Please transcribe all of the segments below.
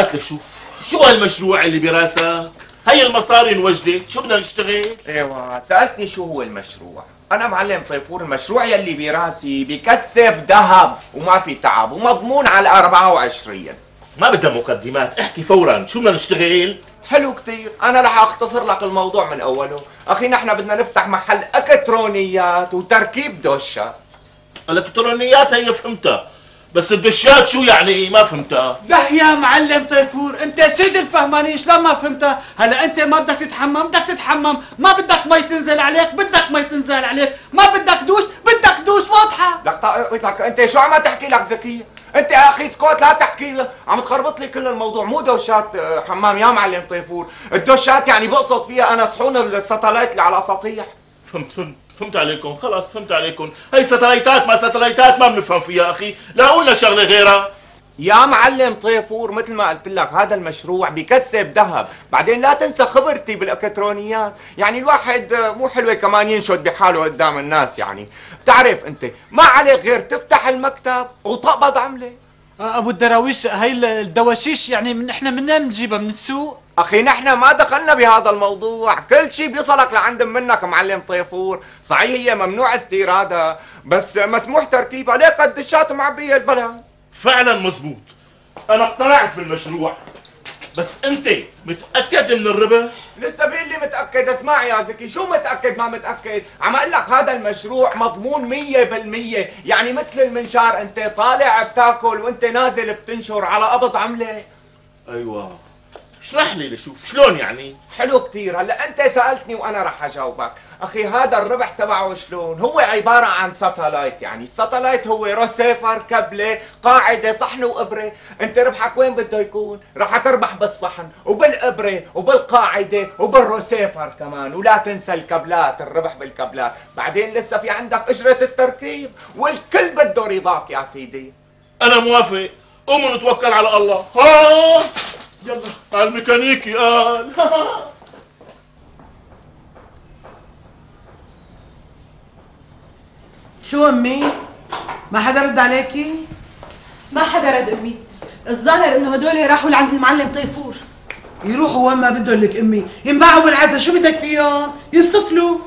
هات لشوف شو هالمشروع اللي براسك؟ هي المصاري انوجدت شو بدنا نشتغل؟ أيوه سألتني شو هو المشروع. أنا معلم طيفور المشروع يلي براسي بكسب ذهب وما في تعب ومضمون على 24 ما بدها مقدمات احكي فورا شو بدنا نشتغل؟ حلو كتير أنا رح أختصر لك الموضوع من أوله. أخي نحن بدنا نفتح محل ألكترونيات وتركيب دوشة. الالكترونيات هي فهمتها. بس الدشات شو يعني؟ ما فهمتها. لا يا معلم طيفور انت سيد الفهمانين شلون ما فهمتها؟ هلا انت ما بدك تتحمم بدك تتحمم. ما بدك مي تنزل عليك بدك مي تنزل عليك. ما بدك دوش بدك دوش واضحة. لك قلت لك انت شو عم تحكي لك زكية انت يا أخي سكوت لا تحكي عم تخربط لي كل الموضوع. مو دوشات آه، حمام يا معلم طيفور. الدوشات يعني بقصد فيها أنا صحون الساتلايت اللي على سطيح. فهمت فهمت فهمت عليكم؟ خلاص فهمت عليكم. هي ساتلايتات ما ساتلايتات ما بنفهم فيها أخي. لا قلنا شغلة غيرها. يا معلم طيفور مثل ما قلت لك هذا المشروع بكسب ذهب. بعدين لا تنسى خبرتي بالإلكترونيات. يعني الواحد مو حلوة كمان ينشد بحاله قدام الناس يعني. بتعرف أنت ما عليك غير تفتح المكتب وتقبض عملة. أبو الدراويش هاي ال- الدواشيش يعني من إحنا منين بنجيبها من السوق. أخي نحن ما دخلنا بهذا الموضوع. كل شيء بيصلك لعند منك معلم طيفور. صحيح هي ممنوع استيرادها بس مسموح تركيبها. ليه قد الشات معبية البلد فعلا مزبوط. أنا اقتنعت بالمشروع. بس انت متاكد من الربح لسه بيقول لي متأكد؟ اسمع يا زكي شو متأكد ما متأكد؟ عم أقول لك هذا المشروع مضمون مية بالمية. يعني مثل المنشار أنت طالع بتاكل وأنت نازل بتنشر على قبض عملة. أيوه. اشرح لي لشوف شلون يعني؟ حلو كتير. هلا أنت سألتني وأنا رح أجاوبك. أخي هذا الربح تبعه شلون؟ هو عبارة عن ساتلايت يعني الساتلايت هو روسيفر كبلة قاعدة صحن وإبرة. أنت ربحك وين بده يكون؟ رح تربح بالصحن وبالإبرة وبالقاعدة وبالروسيفر كمان. ولا تنسى الكبلات الربح بالكبلات بعدين لسه في عندك إجرة التركيب والكل بده رضاك يا سيدي. أنا موافق. قوموا نتوكل على الله. ها؟ يلا الميكانيكي. قال شو أمي؟ ما حدا رد عليكي؟ ما حدا رد أمي الظاهر إنه هدول راحوا لعند المعلم طيفور يروحوا وين ما بدهم لك أمي، ينباعوا بالعزا شو بدك فيهم؟ يصطفلوا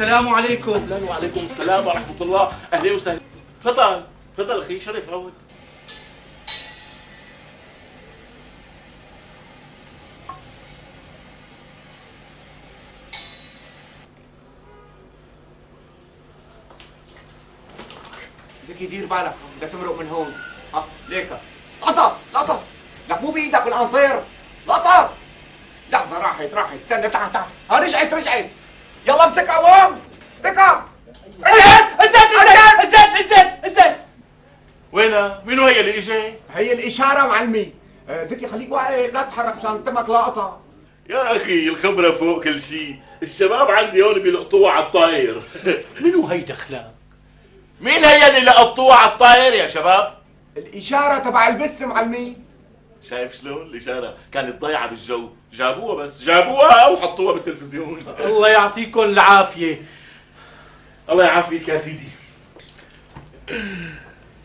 السلام عليكم. أهلا وعليكم السلام ورحمة الله. أهلا وسهلا تفضل. تفضل أخي. شرف عود زكي دير بالك. بدها تمرق من هون. آه ليك. لقطة. لقطة. لك مو بإيدك بالانطير لقطة. لحظة راحت راحت. استنى تعال تعال. ها رجعت رجعت. يلا امسك قوام امسكها انزل انزل انزل انزل انزل وينها؟ مين هي اللي اجى؟ هي الإشارة معلمي. آه، زكي خليك واقف لا تتحرك مشان تمك لقطة يا أخي الخبرة فوق كل شيء الشباب عندي هون بيلقطوها على الطاير. منو هي دخلان مين هي اللي لقطوها على الطاير يا شباب؟ الإشارة تبع البس معلمي. شايف شلون؟ الاشاره كانت ضايعه بالجو. جابوها بس. جابوها وحطوها بالتلفزيون. الله يعطيكم العافية. الله يعافيك يا سيدي.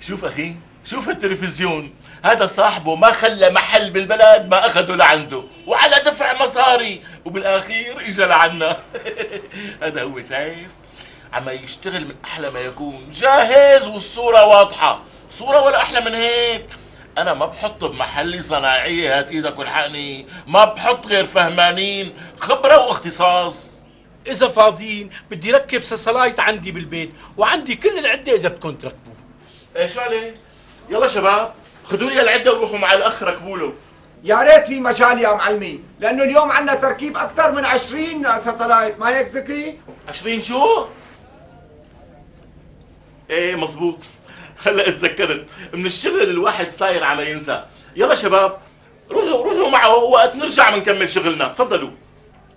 شوف أخي شوف التلفزيون. هذا صاحبه ما خلى محل بالبلد ما أخذه لعنده. وعلى دفع مصاري. وبالآخير اجى لعنا. هذا هو شايف. عم يشتغل من أحلى ما يكون. جاهز والصورة واضحة. صورة ولا أحلى من هيك. أنا ما بحط بمحلي صناعية هات إيدك والحقني. ما بحط غير فهمانين. خبرة واختصاص. إذا فاضيين بدي ركب ساتلايت عندي بالبيت وعندي كل العدة إذا بدكم تركبوه. إيه شو عليه؟ يلا شباب خذوا لي العدة وروحوا مع الأخ ركبوا له. يا ريت في مجال يا معلمي لأنه اليوم عندنا تركيب أكثر من 20 ساتلايت. ما هيك زكي؟ 20 شو؟ إيه مزبوط هلا اتذكرت. من الشغل الواحد صاير عم ينسى. يلا شباب روحوا روحوا معه وقت نرجع بنكمل شغلنا. تفضلوا.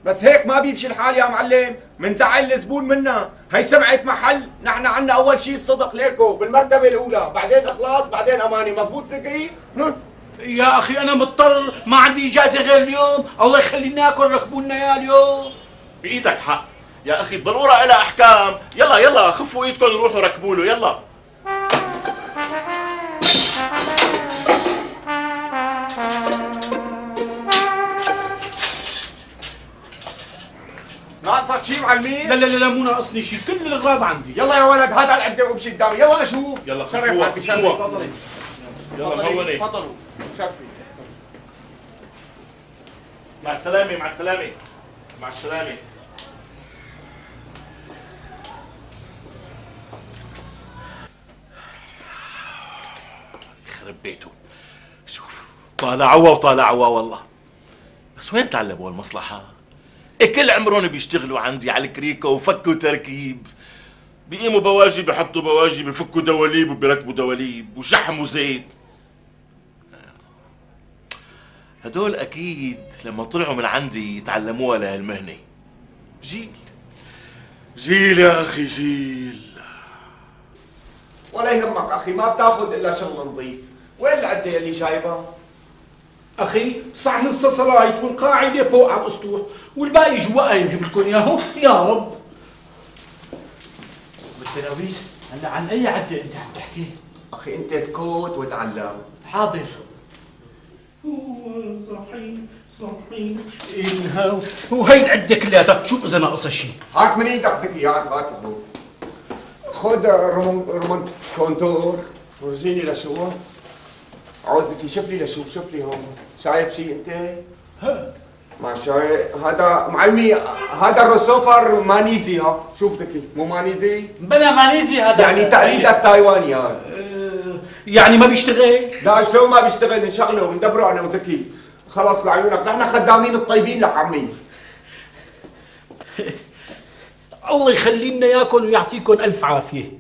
بس هيك ما بيمشي الحال يا معلم. منزعل الزبون منا. هي سمعة محل. نحن عنا أول شيء الصدق ليكو بالمرتبة الأولى. بعدين إخلاص بعدين أماني. مزبوط زكي؟ يا أخي أنا مضطر. ما عندي إجازة غير اليوم. الله يخلينا اكل ركبوا لنا اياه اليوم. بإيدك حق. يا أخي الضروره لها أحكام. يلا يلا خفوا إيدكم روحوا ركبوا له. يلا. ناقصك شيء معلمي لا لا لا مو ناقصني شيء كل الاغراض عندي. يلا يا ولد هذا العده وامشي قدامي. يلا نشوف يلا شرف. تفضلي يلا تفضلوا شرفي. مع السلامة مع السلامة. مع السلامة. يخرب بيته. شوف طالعوا وطالعوا والله. بس وين تعلموا المصلحة؟ كل عمرهم بيشتغلوا عندي على الكريكة وفكوا تركيب. بيقيموا بواجي بحطوا بواجي بفكوا دواليب وبيركبوا دواليب وشحم وزيت هدول أكيد لما طلعوا من عندي يتعلموها لهالمهنة. جيل. جيل يا أخي جيل. ولا يهمك أخي ما بتاخذ إلا شغل نظيف. وين العدة اللي جايبها أخي صحن الساتلايت والقاعده فوق على الاسطوح والباقي جوا نجيب لكم اياه يا رب. بالتراويز هلا عن أي عدة أنت عم تحكي؟ أخي أنت اسكت وتعلم. حاضر. صحيح صحيح. الهو وهي العده كلها شوف إذا ناقصها شيء. هات من إيدك زكي هات هات خذ رمون كونتور ورجيني لشوف عود زكي شوف لي لشوف شوف لي هون شايف شيء انت؟ ما شايف هذا معلمي هذا الرسوفر مانيزي ها. شوف زكي مو مانيزي؟ بلا ماليزي هذا. يعني تقليد التايواني هذا آه، يعني ما بيشتغل؟ لا شلون ما بيشتغل؟ نشغله وندبره أنا وزكي خلص بعيونك. نحن خدامين الطيبين لك عمي الله يخلي لنا اياكم ويعطيكم ألف عافية.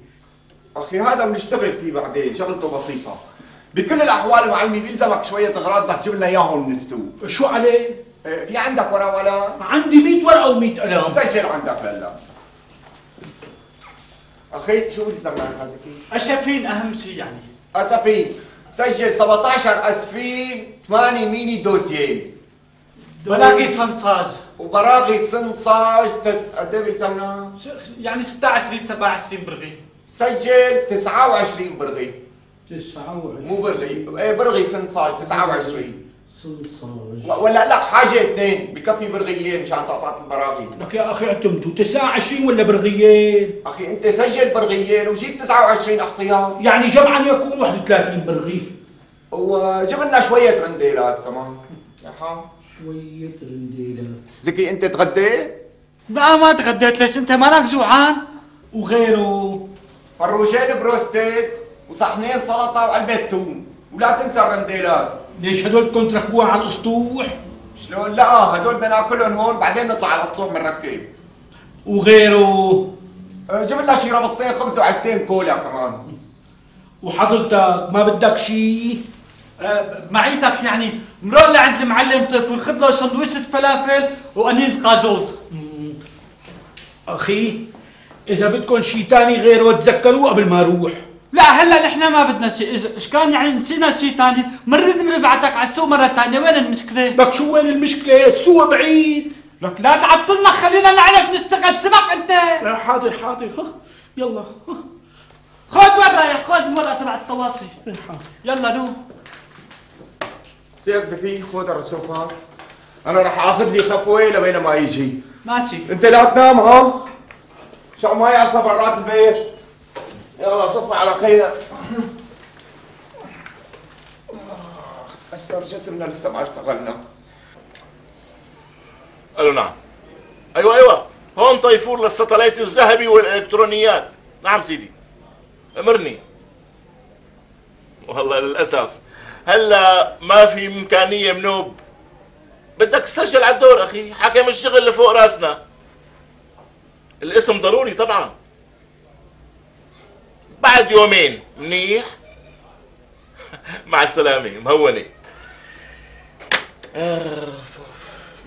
أخي هذا بنشتغل فيه بعدين. شغلته بسيطة. بكل الأحوال معلمي بيلزمك شوية اغراض بدك تجيب لنا إياهم من السوق. شو عليه إيه، في عندك ورا ولا؟ عندي 100 ورقة و100 قلم. سجل عندك هلا. أخي شو اللي زمان زكي أسفين أهم شيء يعني. أسفين. سجل 17 أسفين 8 ميني دوزيين. بلاقي صنصاج وبراغي صنصاج تس قد إيه بيلزمنا؟ يعني 16 27 برغي. سجل 29 برغي. 29 مو برغي إيه برغي صنصاج 29 صنصاج و- ولا لك حاجة اثنين بكفي برغيين مشان تقطعة البراغي. لك يا أخي اعتمدوا 29 ولا برغيين؟ أخي أنت سجل برغيين وجيب 29 أحتياط. يعني جمعا يكون 31 برغي. وجيب لنا شوية رنديلات كمان. يا حا شوية رنديلات. زكي أنت تغديت؟ لا ما تغديت ليش؟ أنت مالك جوعان وغيره. فروجين بروستد. وصحنين سلطة وعلبة توم ولا تنسى الرنديلات. ليش هدول كنت ركبوها على الأسطوح؟ شلون؟ لا هدول بدنا ناكلهم هون بعدين نطلع على السطوح بنركب وغيره؟ أه، جيب لنا شي ربطتين خبز وعلبتين كولا كمان. وحضرتك ما بدك شيء أه معيتك يعني مرور لعند المعلم طفل خذ له سندويشة فلافل وقنينة قازوز أخي إذا بدكم شيء تاني غيره تذكروه قبل ما أروح. لا هلا نحن ما بدنا شيء. إذا إيش كان يعني نسينا شيء ثاني؟ بنرد بنبعتك على السوق مرة ثانية. وين المشكلة؟ لك شو وين المشكلة؟ السوق بعيد. لك لا تعطلنا خلينا نعرف نشتغل سمك أنت. حاضر حاضر. ها، يلا. ها. خذ وين رايح؟ خذ الورقه تبع التواصي. يلا نو. سيك زكي خذ الرسوفات أنا رح آخذ لي خفوه لبين ما يجي. ماشي. أنت لا تنام ها؟ شو ما يعصى برات البيت. يلا تصبح على خير. أثر جسمنا لسه ما اشتغلنا. قالوا نعم. أيوه أيوه. هون طيفور للستلايت الذهبي والإلكترونيات. نعم سيدي. أمرني. والله للأسف. هلأ ما في إمكانية منوب. بدك تسجل على الدور أخي. حكم الشغل اللي فوق رأسنا. الاسم ضروري طبعا. بعد يومين. منيح؟ مع السلامة. مهونة.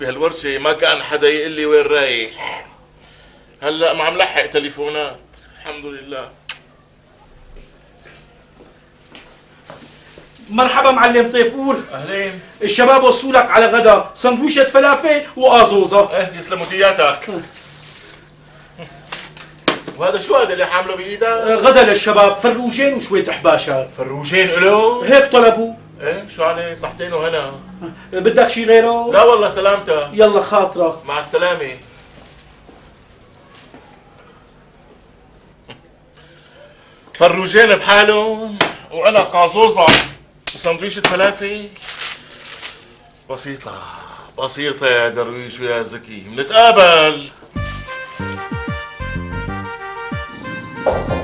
بهالورشة ما كان حدا يقول لي وين رايح. هلأ ما عم لحق تليفونات. الحمد لله. مرحبا معلم طيفور أهلين. الشباب وصوا لك على غدا. سندويشة فلافل وأزوزة. إيه يسلموا دياتك. وهذا شو هذا اللي حامله بايدك؟ غدا للشباب فروجين وشوية حباشات فروجين له؟ هيك طلبوا. إيه شو عليه صحتين وهنا بدك شي غيره؟ لا والله سلامتك يلا خاطرك مع السلامة. فروجين بحالهم وأنا قازوزة وسندويشة فلافل بسيطة بسيطة يا درويش ويا زكي. Thank you.